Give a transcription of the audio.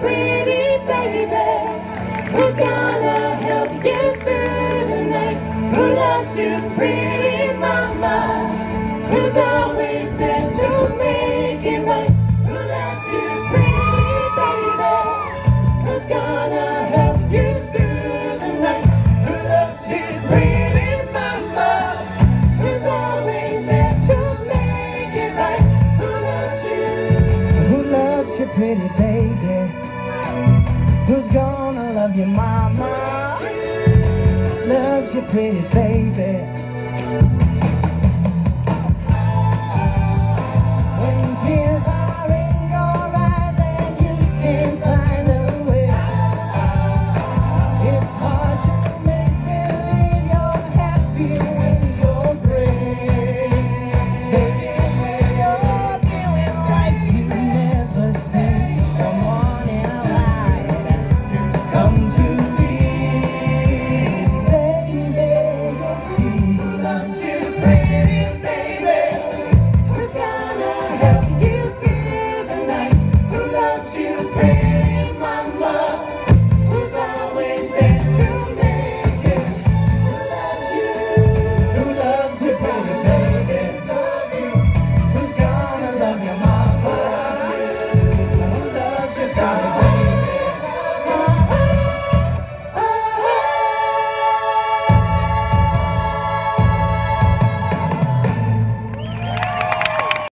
pretty baby. Who's gonna help you through the night? Who loves you pretty mama? Who's always there to make it right? Who loves you pretty baby? Who's gonna help you through the night? Who loves you pretty pretty baby Who's gonna love you, mama? Loves you, pretty baby